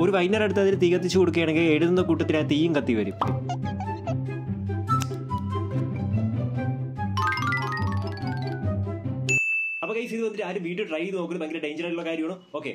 ഒരു വൈകുന്നേരം അടുത്ത് അതിന് തീ കത്തിച്ച് കൊടുക്കുകയാണെങ്കിൽ എഴുതുന്ന കൂട്ടത്തിൽ ആ തീയും കത്തി വരും. അപ്പൊ കൈസ് ഇത് വന്നിട്ട് ആരും വീഡിയോ ട്രൈ ചെയ്ത് നോക്കുന്നത് ഭയങ്കര ഡേഞ്ചർ ആയിട്ടുള്ള കാര്യമാണ്. ഓക്കെ